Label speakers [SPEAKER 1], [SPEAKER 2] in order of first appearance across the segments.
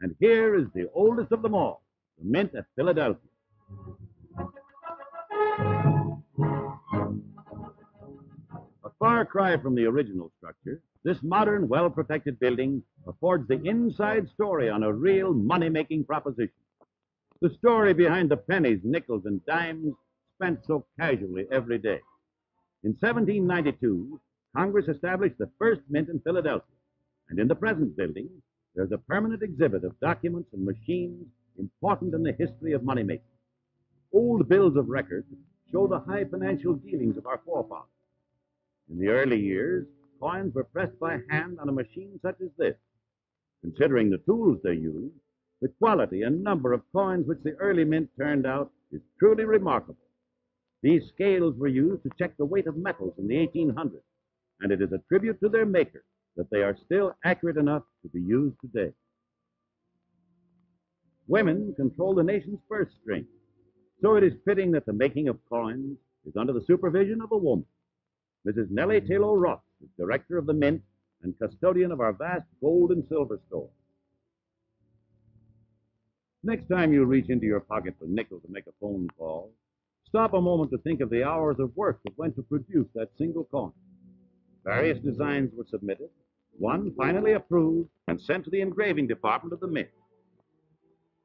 [SPEAKER 1] And here is the oldest of them all, the Mint at Philadelphia. A far cry from the original structure, this modern, well protected building affords the inside story on a real money making proposition. The story behind the pennies, nickels, and dimes spent so casually every day. In 1792, Congress established the first mint in Philadelphia, and in the present building, there's a permanent exhibit of documents and machines important in the history of money making. Old bills of record show the high financial dealings of our forefathers. In the early years, coins were pressed by hand on a machine such as this. Considering the tools they used, the quality and number of coins which the early mint turned out is truly remarkable. These scales were used to check the weight of metals in the 1800s, and it is a tribute to their maker that they are still accurate enough to be used today. Women control the nation's purse strings, so it is fitting that the making of coins is under the supervision of a woman. Mrs. Nellie Taylor Ross is director of the Mint and custodian of our vast gold and silver store. Next time you reach into your pocket for nickel to make a phone call, stop a moment to think of the hours of work that went to produce that single coin. Various designs were submitted, one finally approved and sent to the engraving department of the Mint.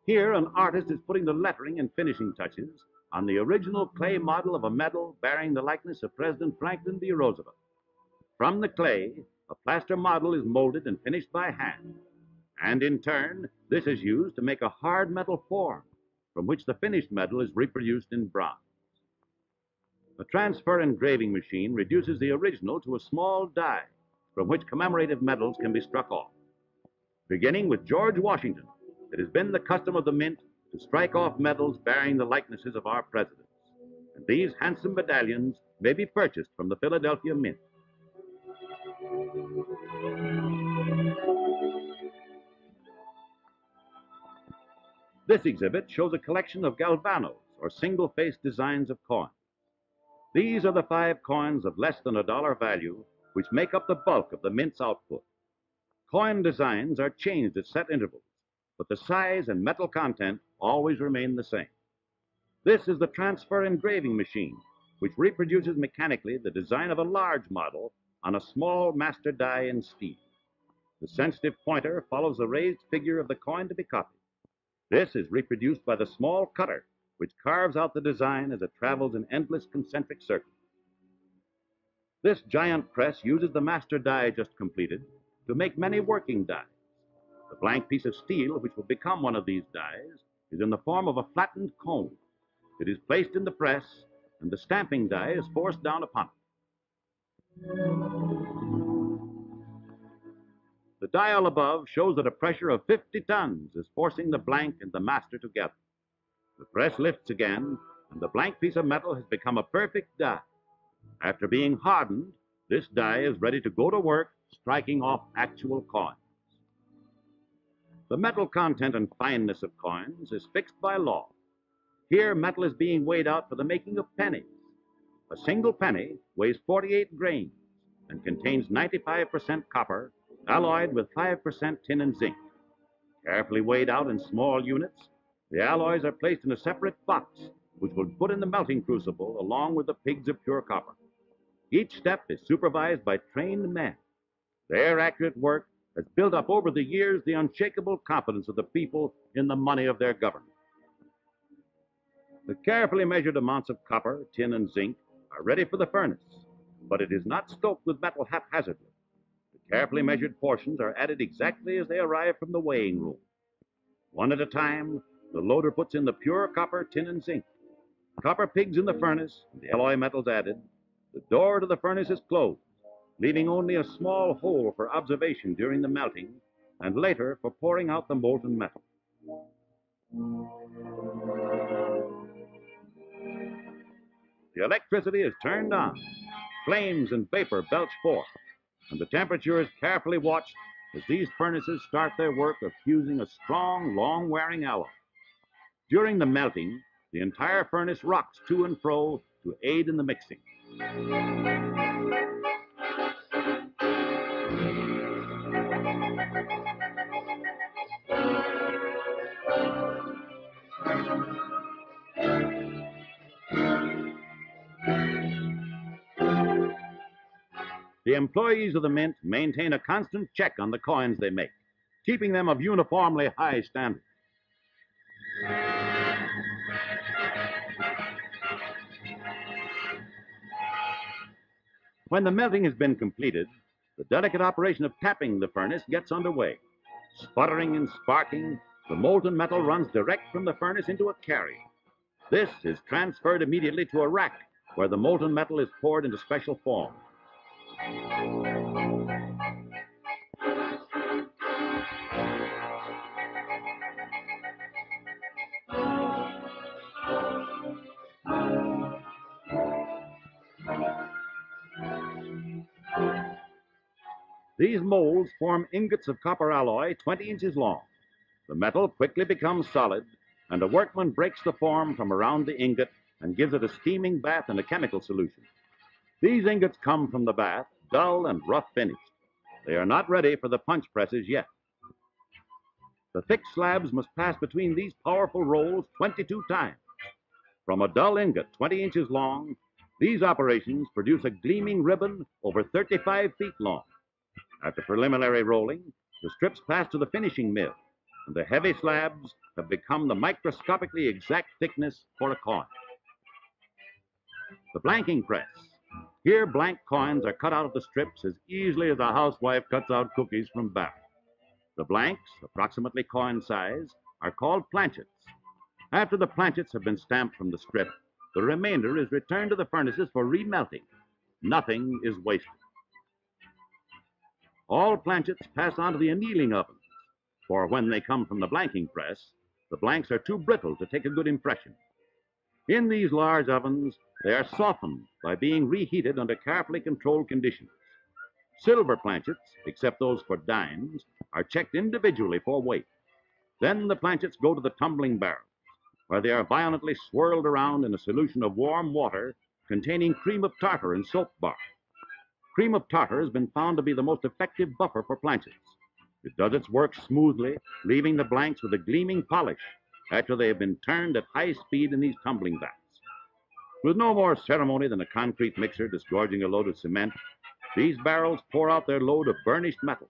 [SPEAKER 1] Here, an artist is putting the lettering and finishing touches on the original clay model of a medal bearing the likeness of President Franklin D. Roosevelt. From the clay, a plaster model is molded and finished by hand, and in turn, this is used to make a hard metal form from which the finished metal is reproduced in bronze. A transfer engraving machine reduces the original to a small die from which commemorative medals can be struck off. Beginning with George Washington, it has been the custom of the Mint to strike off medals bearing the likenesses of our presidents. And these handsome medallions may be purchased from the Philadelphia Mint. This exhibit shows a collection of galvanos, or single faced designs of coins. These are the five coins of less than a dollar value which make up the bulk of the mint's output. Coin designs are changed at set intervals, but the size and metal content always remain the same. This is the transfer engraving machine, which reproduces mechanically the design of a large model on a small master die in steel. The sensitive pointer follows the raised figure of the coin to be copied. This is reproduced by the small cutter, which carves out the design as it travels in endless concentric circles. This giant press uses the master die just completed to make many working dies. The blank piece of steel, which will become one of these dies, is in the form of a flattened cone. It is placed in the press, and the stamping die is forced down upon it. The dial above shows that a pressure of 50 tons is forcing the blank and the master together. The press lifts again, and the blank piece of metal has become a perfect die. After being hardened, this die is ready to go to work striking off actual coins. The metal content and fineness of coins is fixed by law. Here, metal is being weighed out for the making of pennies. A single penny weighs 48 grains and contains 95% copper, alloyed with 5% tin and zinc. Carefully weighed out in small units, the alloys are placed in a separate box, which will put in the melting crucible along with the pigs of pure copper. Each step is supervised by trained men. Their accurate work has built up over the years the unshakable confidence of the people in the money of their government. The carefully measured amounts of copper, tin, and zinc are ready for the furnace, but it is not stoked with metal haphazardly. The carefully measured portions are added exactly as they arrive from the weighing room. One at a time, the loader puts in the pure copper, tin, and zinc. Copper pigs in the furnace, and the alloy metals added. The door to the furnace is closed leaving only a small hole for observation during the melting and later for pouring out the molten metal. The electricity is turned on. Flames and vapor belch forth, and the temperature is carefully watched as these furnaces start their work of fusing a strong, long wearing alloy. During the melting, the entire furnace rocks to and fro to aid in the mixing. The employees of the mint maintain a constant check on the coins they make, keeping them of uniformly high standard. When the melting has been completed, the delicate operation of tapping the furnace gets underway. Sputtering and sparking, the molten metal runs direct from the furnace into a carrier. This is transferred immediately to a rack where the molten metal is poured into special forms. These molds form ingots of copper alloy 20 inches long. The metal quickly becomes solid, and a workman breaks the form from around the ingot and gives it a steaming bath in a chemical solution. These ingots come from the bath, dull and rough finished. They are not ready for the punch presses yet. The thick slabs must pass between these powerful rolls 22 times. From a dull ingot 20 inches long, these operations produce a gleaming ribbon over 35 feet long. After preliminary rolling, the strips pass to the finishing mill, and the heavy slabs have become the microscopically exact thickness for a coin. The blanking press. Here, blank coins are cut out of the strips as easily as a housewife cuts out cookies from batter. The blanks, approximately coin size, are called planchets. After the planchets have been stamped from the strip, the remainder is returned to the furnaces for remelting. Nothing is wasted. All planchets pass on to the annealing ovens, for when they come from the blanking press, the blanks are too brittle to take a good impression. In these large ovens, they are softened by being reheated under carefully controlled conditions. Silver planchets, except those for dimes, are checked individually for weight. Then the planchets go to the tumbling barrels, where they are violently swirled around in a solution of warm water containing cream of tartar and soap bark. Cream of tartar has been found to be the most effective buffer for planchets. It does its work smoothly, leaving the blanks with a gleaming polish after they have been turned at high speed in these tumbling vats. With no more ceremony than a concrete mixer disgorging a load of cement, these barrels pour out their load of burnished metal,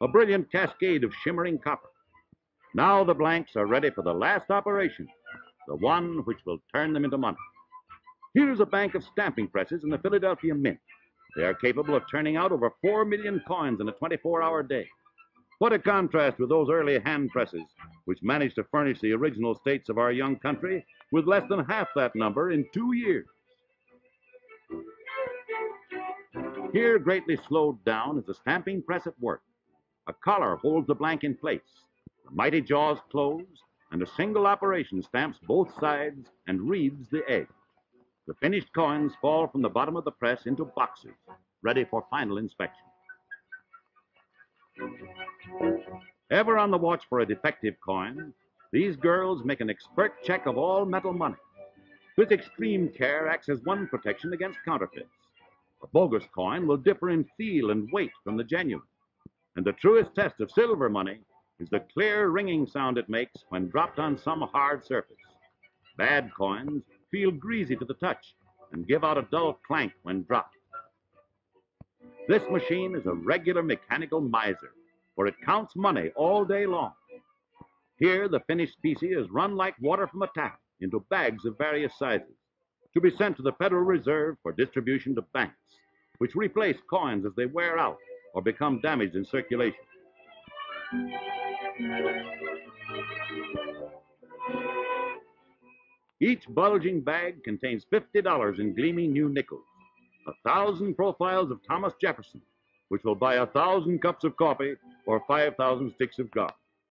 [SPEAKER 1] a brilliant cascade of shimmering copper. Now the blanks are ready for the last operation, the one which will turn them into money. Here's a bank of stamping presses in the Philadelphia Mint. They are capable of turning out over 4 million coins in a 24 hour day. What a contrast with those early hand presses, which managed to furnish the original states of our young country with less than half that number in two years. Here, greatly slowed down, is the stamping press at work. A collar holds the blank in place. The mighty jaws close, and a single operation stamps both sides and reeds the edge. The finished coins fall from the bottom of the press into boxes, ready for final inspection. Ever on the watch for a defective coin, these girls make an expert check of all metal money. This extreme care acts as one protection against counterfeits. A bogus coin will differ in feel and weight from the genuine. And the truest test of silver money is the clear ringing sound it makes when dropped on some hard surface. Bad coins feel greasy to the touch and give out a dull clank when dropped. This machine is a regular mechanical miser, for it counts money all day long. Here, the finished specie is run like water from a tap into bags of various sizes to be sent to the Federal Reserve for distribution to banks, which replace coins as they wear out or become damaged in circulation. Each bulging bag contains $50 in gleaming new nickels a thousand profiles of Thomas Jefferson, which will buy a thousand cups of coffee or 5,000 sticks of gum.